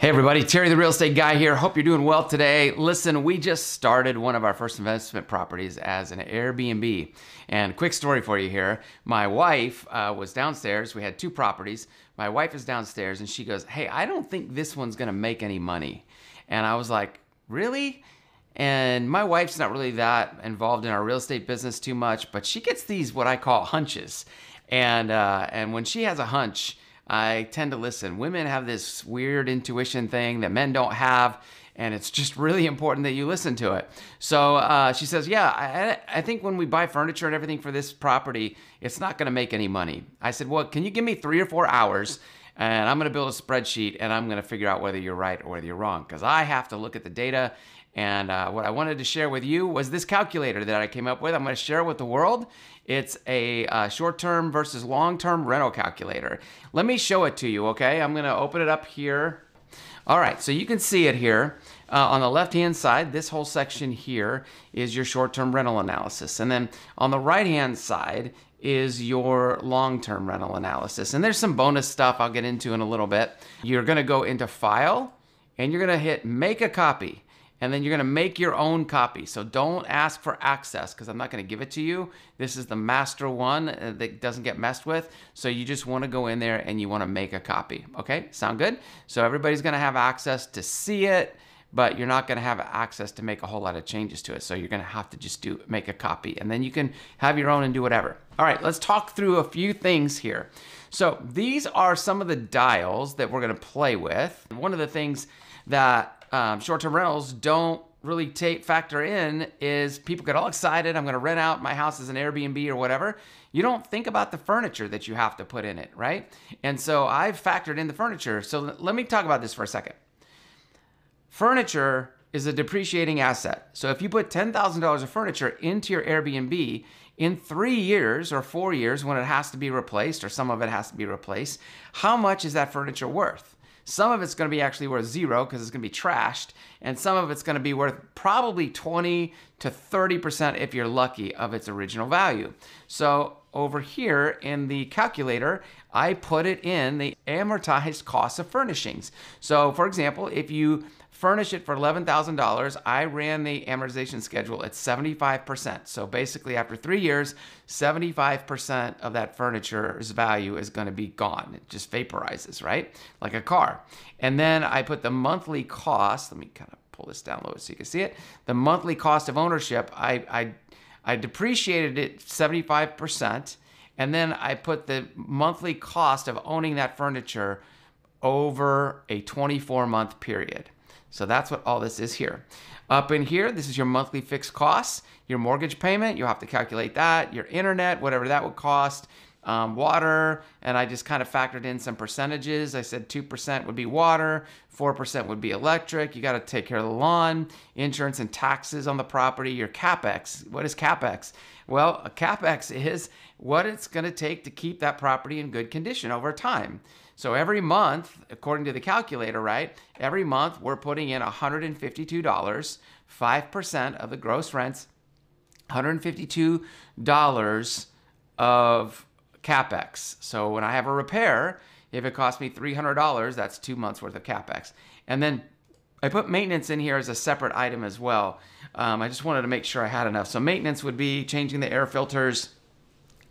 Hey everybody, Terry the Real Estate Guy here. Hope you're doing well today. Listen, we just started one of our first investment properties as an Airbnb. And quick story for you here. My wife uh, was downstairs. We had two properties. My wife is downstairs and she goes, Hey, I don't think this one's gonna make any money. And I was like, Really? And my wife's not really that involved in our real estate business too much, but she gets these what I call hunches. And uh, and when she has a hunch, I tend to listen. Women have this weird intuition thing that men don't have, and it's just really important that you listen to it. So uh, she says, Yeah, I, I think when we buy furniture and everything for this property, it's not going to make any money. I said, Well, can you give me three or four hours? And I'm going to build a spreadsheet and I'm going to figure out whether you're right or whether you're wrong because I have to look at the data and uh, what I wanted to share with you was this calculator that I came up with. I'm going to share it with the world. It's a uh, short term versus long term rental calculator. Let me show it to you, okay? I'm going to open it up here. All right, so you can see it here. Uh, on the left hand side, this whole section here is your short term rental analysis. And then on the right hand side is your long term rental analysis. And there's some bonus stuff I'll get into in a little bit. You're going to go into File and you're going to hit Make a Copy and then you're gonna make your own copy. So don't ask for access because I'm not gonna give it to you. This is the master one uh, that doesn't get messed with. So you just wanna go in there and you wanna make a copy, okay? Sound good? So everybody's gonna have access to see it, but you're not gonna have access to make a whole lot of changes to it. So you're gonna have to just do make a copy and then you can have your own and do whatever. All right, let's talk through a few things here. So these are some of the dials that we're gonna play with. One of the things that um, short-term rentals don't really take factor in is people get all excited. I'm going to rent out my house as an Airbnb or whatever. You don't think about the furniture that you have to put in it, right? And so I've factored in the furniture. So let me talk about this for a second. Furniture is a depreciating asset. So if you put $10,000 of furniture into your Airbnb in three years or four years when it has to be replaced or some of it has to be replaced, how much is that furniture worth? Some of it's going to be actually worth zero because it's going to be trashed, and some of it's going to be worth probably 20 to 30% if you're lucky of its original value. So over here in the calculator, I put it in the amortized cost of furnishings. So for example, if you furnish it for $11,000, I ran the amortization schedule at 75%. So basically after three years, 75% of that furniture's value is gonna be gone. It just vaporizes, right? Like a car. And then I put the monthly cost, let me kind of pull this down low so you can see it. The monthly cost of ownership, I, I, I depreciated it 75%, and then I put the monthly cost of owning that furniture over a 24 month period. So that's what all this is here. Up in here, this is your monthly fixed costs, your mortgage payment, you'll have to calculate that, your internet, whatever that would cost, um, water, and I just kind of factored in some percentages. I said 2% would be water, 4% would be electric. You got to take care of the lawn, insurance and taxes on the property, your capex. What is capex? Well, a capex is what it's going to take to keep that property in good condition over time. So every month, according to the calculator, right, every month we're putting in $152, 5% of the gross rents, $152 of capex. So when I have a repair, if it costs me $300, that's two months worth of capex. And then I put maintenance in here as a separate item as well. Um, I just wanted to make sure I had enough. So maintenance would be changing the air filters,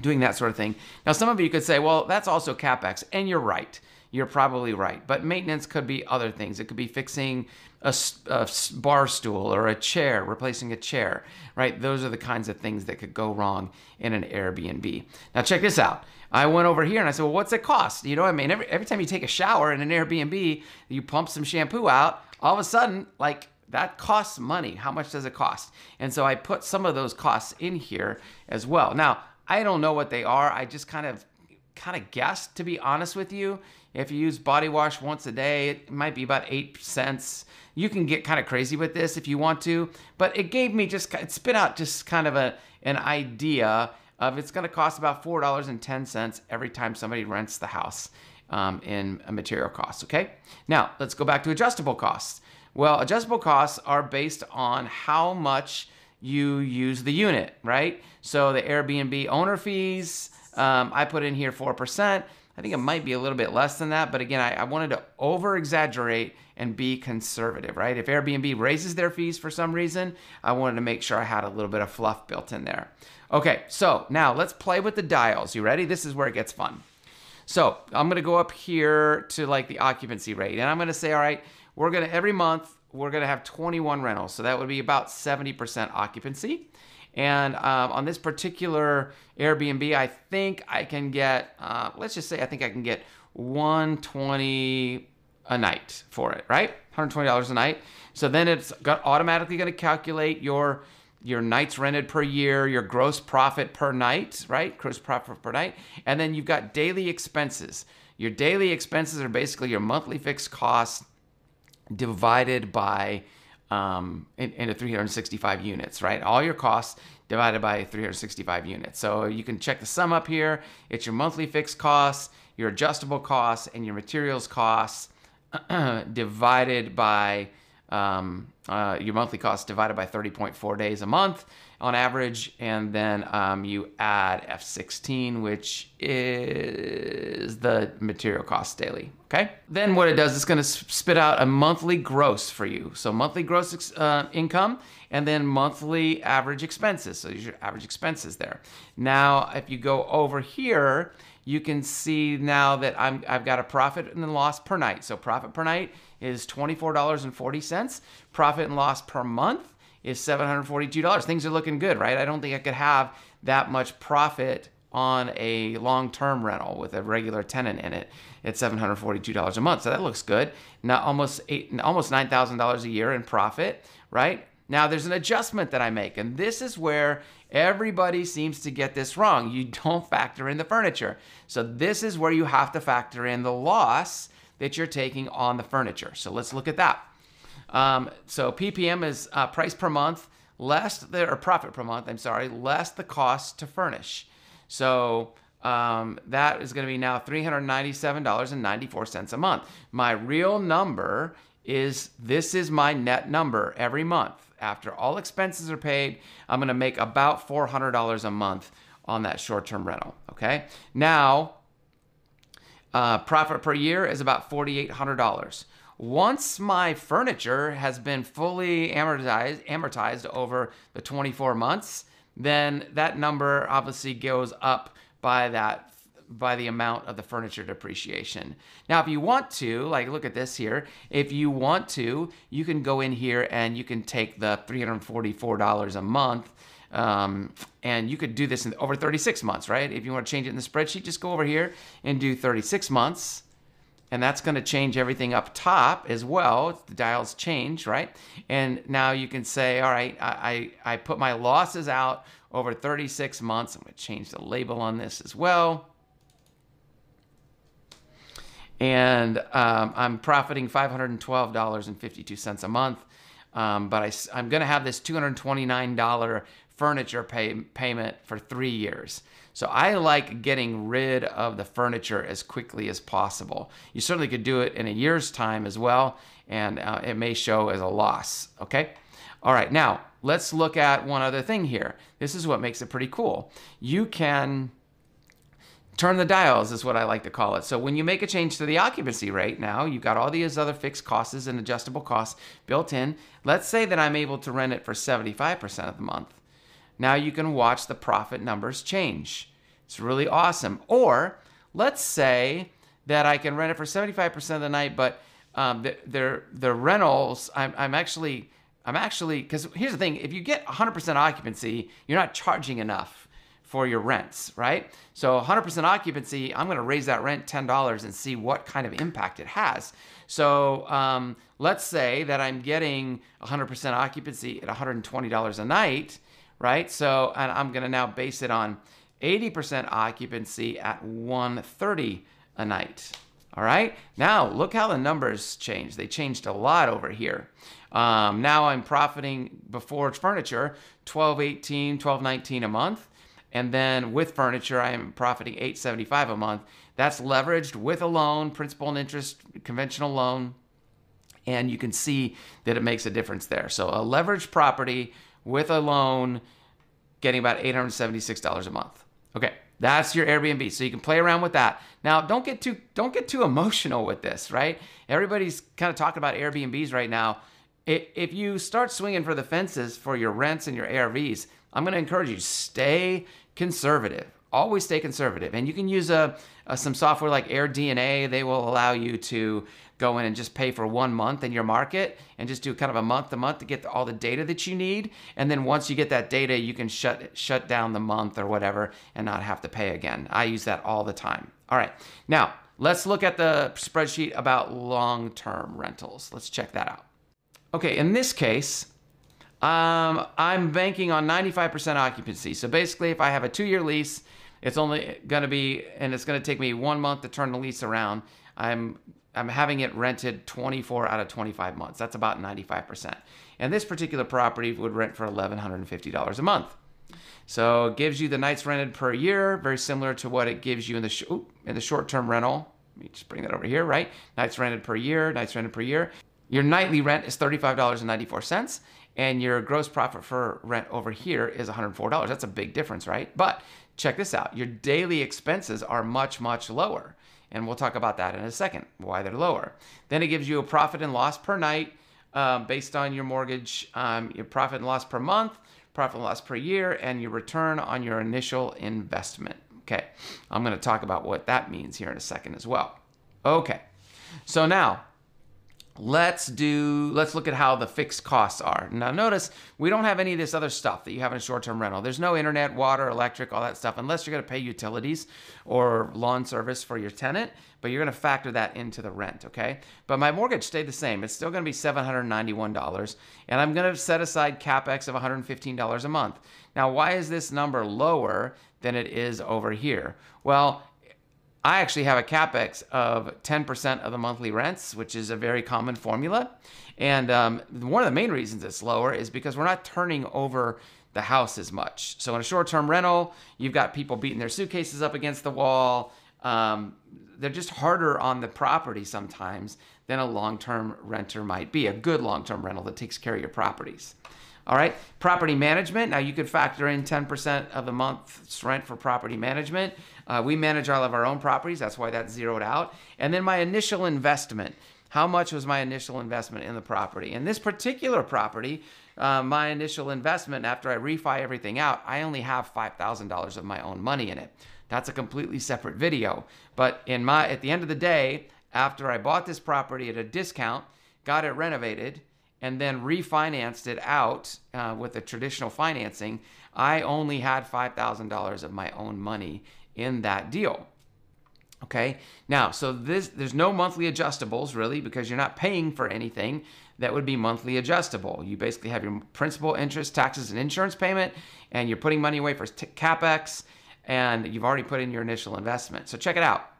doing that sort of thing. Now, some of you could say, well, that's also CapEx, and you're right. You're probably right. But maintenance could be other things. It could be fixing a, a, bar stool or a chair, replacing a chair, right? Those are the kinds of things that could go wrong in an Airbnb. Now, check this out. I went over here and I said, well, what's it cost? You know I mean? Every, every time you take a shower in an Airbnb, you pump some shampoo out, all of a sudden, like, that costs money. How much does it cost? And so I put some of those costs in here as well. Now, I don't know what they are. I just kind of kind of guessed to be honest with you. If you use body wash once a day, it might be about 8 cents. You can get kind of crazy with this if you want to, but it gave me just it spit out just kind of a an idea of it's going to cost about $4.10 every time somebody rents the house um, in a material cost, okay? Now, let's go back to adjustable costs. Well, adjustable costs are based on how much you use the unit, right? So the Airbnb owner fees, um, I put in here 4%. I think it might be a little bit less than that, but again, I, I wanted to over exaggerate and be conservative, right? If Airbnb raises their fees for some reason, I wanted to make sure I had a little bit of fluff built in there. Okay, so now let's play with the dials. You ready? This is where it gets fun. So I'm gonna go up here to like the occupancy rate, and I'm gonna say, all right, we're gonna every month we're gonna have 21 rentals, so that would be about 70% occupancy. And um, on this particular Airbnb, I think I can get, uh, let's just say, I think I can get 120 a night for it, right? $120 a night. So then it's got automatically going to calculate your your nights rented per year, your gross profit per night, right? Gross profit per night. And then you've got daily expenses. Your daily expenses are basically your monthly fixed costs divided by um, into 365 units, right? All your costs divided by 365 units. So you can check the sum up here. It's your monthly fixed costs, your adjustable costs, and your materials costs divided by um, uh, your monthly cost divided by 30.4 days a month on average, and then um, you add F16, which is the material cost daily. Okay. Then what it does, it's going to spit out a monthly gross for you. So monthly gross uh, income, and then monthly average expenses. So your average expenses there. Now, if you go over here, you can see now that I'm, I've got a profit and loss per night. So profit per night is $24.40. Profit and loss per month is $742. Things are looking good, right? I don't think I could have that much profit on a long-term rental with a regular tenant in it at $742 a month. So that looks good. Now almost eight, almost $9,000 a year in profit, right? Now there's an adjustment that I make, and this is where everybody seems to get this wrong. You don't factor in the furniture. So this is where you have to factor in the loss that you're taking on the furniture. So let's look at that. Um, so PPM is uh, price per month less the or profit per month. I'm sorry, less the cost to furnish. So um, that is going to be now $397.94 a month. My real number is this is my net number every month. After all expenses are paid, I'm going to make about $400 a month on that short term rental. Okay. Now, uh, profit per year is about $4,800. Once my furniture has been fully amortized, amortized over the 24 months, then that number obviously goes up by that by the amount of the furniture depreciation. Now, if you want to, like look at this here, if you want to, you can go in here and you can take the $344 a month um, and you could do this in over 36 months, right? If you want to change it in the spreadsheet, just go over here and do 36 months. And that's going to change everything up top as well. The dials change, right? And now you can say, all right, I, I, I put my losses out over 36 months. I'm going to change the label on this as well. And um, I'm profiting $512.52 a month. Um, but I, am going to have this $229 furniture pay, payment for three years. So I like getting rid of the furniture as quickly as possible. You certainly could do it in a year's time as well, and uh, it may show as a loss. Okay. All right. Now let's look at one other thing here. This is what makes it pretty cool. You can turn the dials is what I like to call it. So when you make a change to the occupancy rate now, you've got all these other fixed costs and adjustable costs built in. Let's say that I'm able to rent it for 75% of the month. Now you can watch the profit numbers change. It's really awesome. Or let's say that I can rent it for 75% of the night, but um, the, the, the rentals, I'm, I'm actually, I'm actually, because here's the thing, if you get 100% occupancy, you're not charging enough for your rents, right? So 100% occupancy, I'm going to raise that rent $10 and see what kind of impact it has. So um, let's say that I'm getting 100% occupancy at $120 a night right? So, and I'm going to now base it on 80% occupancy at 130 a night. All right. Now look how the numbers changed. They changed a lot over here. Um, now I'm profiting before furniture 1218, 1219 a month. And then with furniture, I am profiting 875 a month. That's leveraged with a loan, principal and interest, conventional loan. And you can see that it makes a difference there. So a leveraged property with a loan, getting about $876 a month. Okay, That's your Airbnb. So you can play around with that. Now, don't get too don't get too emotional with this, right? Everybody's kind of talking about Airbnbs right now. If you start swinging for the fences for your rents and your ARVs, I'm going to encourage you stay conservative. Always stay conservative. And you can use a, a some software like AirDNA. They will allow you to go in and just pay for one month in your market and just do kind of a month to month to get all the data that you need. And then once you get that data, you can shut shut down the month or whatever and not have to pay again. I use that all the time. All right. Now, let's look at the spreadsheet about long-term rentals. Let's check that out. Okay, in this case, um, I'm banking on 95% occupancy. So basically, if I have a two-year lease, it's only going to be, and it's going to take me one month to turn the lease around. I'm I'm having it rented 24 out of 25 months. That's about 95%. And this particular property would rent for $1,150 a month. So it gives you the nights rented per year, very similar to what it gives you in the sh- in the short-term rental. Let me just bring that over here, right? Nights rented per year, nights rented per year. Your nightly rent is $35.94 and your gross profit for rent over here is $104. That's a big difference, right? But check this out. Your daily expenses are much much lower. And we'll talk about that in a second, why they're lower. Then it gives you a profit and loss per night um, based on your mortgage, um, your profit and loss per month, profit and loss per year, and your return on your initial investment. Okay, I'm going to talk about what that means here in a second as well. Okay, so now let's do let's look at how the fixed costs are. Now notice we don't have any of this other stuff that you have in a short-term rental. There's no internet water electric all that stuff unless you're going to pay utilities or lawn service for your tenant but you're going to factor that into the rent okay? But my mortgage stayed the same. It's still going to be $791 and i'm going to set aside capex of $115 a month. Now why is this number lower than it is over here? Well I actually have a capex of 10% of the monthly rents, which is a very common formula. And um, one of the main reasons it's lower is because we're not turning over the house as much. So in a short-term rental, you've got people beating their suitcases up against the wall. Um, they're just harder on the property sometimes than a long-term renter might be, a good long-term rental that takes care of your properties. All right, property management. Now you could factor in 10% of the month's rent for property management. Uh, we manage all of our own properties. That's why that's zeroed out. And then my initial investment. How much was my initial investment in the property? In this particular property, uh, my initial investment after I refi everything out, I only have $5,000 of my own money in it. That's a completely separate video. But in my at the end of the day, after I bought this property at a discount, got it renovated, and then refinanced it out uh, with the traditional financing, I only had $5,000 of my own money in that deal. Okay, now, so this there's no monthly adjustables really because you're not paying for anything that would be monthly adjustable. You basically have your principal, interest, taxes, and insurance payment, and you're putting money away for t- capex, and you've already put in your initial investment. So check it out.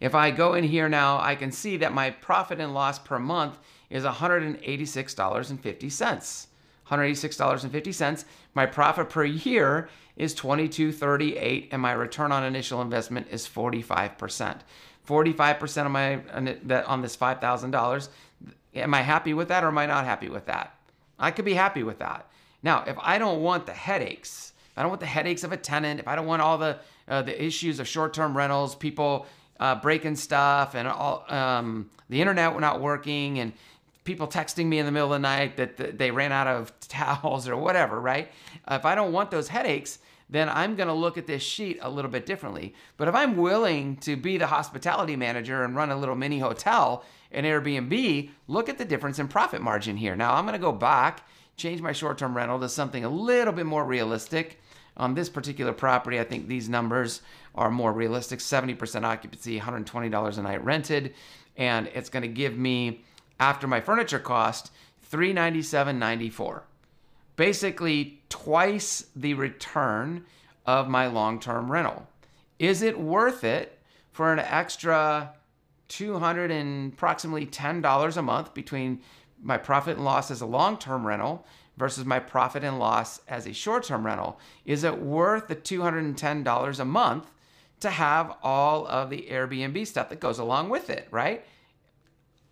If I go in here now, I can see that my profit and loss per month is $186.50. $186.50. My profit per year is 2238 and my return on initial investment is 45%. 45% of my on this $5,000. Am I happy with that or am I not happy with that? I could be happy with that. Now, if I don't want the headaches, I don't want the headaches of a tenant, if I don't want all the uh, the issues of short-term rentals, people uh, breaking stuff and all um, the internet not working and people texting me in the middle of the night that they ran out of towels or whatever, right? If I don't want those headaches, then I'm going to look at this sheet a little bit differently. But if I'm willing to be the hospitality manager and run a little mini hotel in Airbnb, look at the difference in profit margin here. Now I'm going to go back, change my short term rental to something a little bit more realistic. On this particular property, I think these numbers are more realistic 70% occupancy, $120 a night rented, and it's going to give me after my furniture cost 397.94 basically twice the return of my long-term rental. Is it worth it for an extra 200 and approximately $10 a month between my profit and loss as a long-term rental versus my profit and loss as a short-term rental? Is it worth the $210 a month to have all of the Airbnb stuff that goes along with it right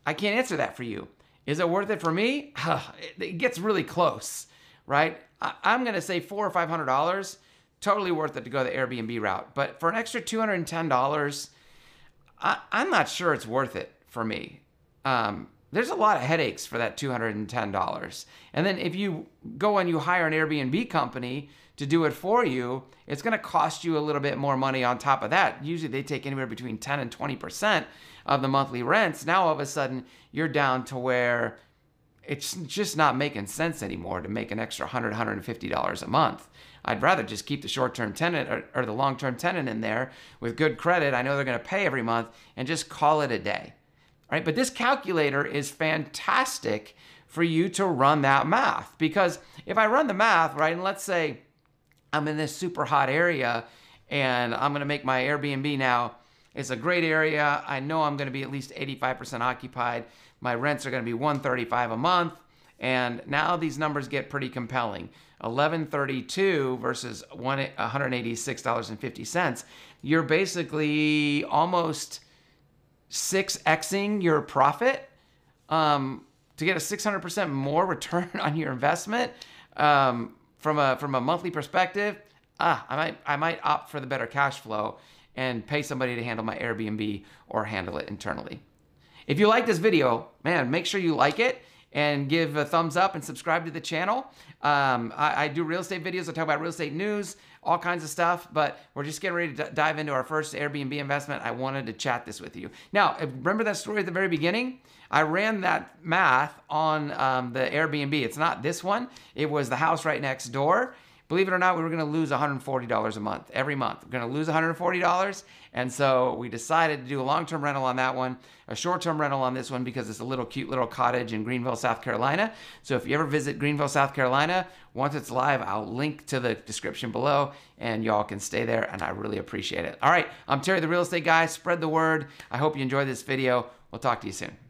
I can't answer that for you. Is it worth it for me? it gets really close, right? I'm to say four or five hundred dollars totally worth it to go the Airbnb route. But for an extra $210, I, am not sure it's worth it for me. Um, there's a lot of headaches for that $210. And then if you go and you hire an Airbnb company to do it for you, it's going to cost you a little bit more money on top of that. Usually they take anywhere between 10 and 20% of the monthly rents. Now all of a sudden you're down to where it's just not making sense anymore to make an extra $100, $150 a month. I'd rather just keep the short term tenant or, or the long term tenant in there with good credit. I know they're going to pay every month and just call it a day right? But this calculator is fantastic for you to run that math because if I run the math, right, and let's say I'm in this super hot area and I'm to make my Airbnb now. It's a great area. I know I'm to be at least 85% occupied. My rents are to be 135 a month. And now these numbers get pretty compelling. 1132 versus $186.50. You're basically almost 6xing your profit um, to get a 600% more return on your investment um, from a from a monthly perspective, ah, I might I might opt for the better cash flow and pay somebody to handle my Airbnb or handle it internally. If you like this video, man, make sure you like it and give a thumbs up and subscribe to the channel. Um, I, I, do real estate videos. I talk about real estate news, all kinds of stuff, but we're just getting ready to dive into our first Airbnb investment. I wanted to chat this with you. Now, remember that story at the very beginning? I ran that math on um, the Airbnb. It's not this one, it was the house right next door. Believe it or not, we were going to lose $140 a month every month. We're going to lose $140. And so we decided to do a long term rental on that one, a short term rental on this one because it's a little cute little cottage in Greenville, South Carolina. So if you ever visit Greenville, South Carolina, once it's live, I'll link to the description below and y'all can stay there. And I really appreciate it. All right, I'm Terry, the real estate guy. Spread the word. I hope you enjoyed this video. We'll talk to you soon.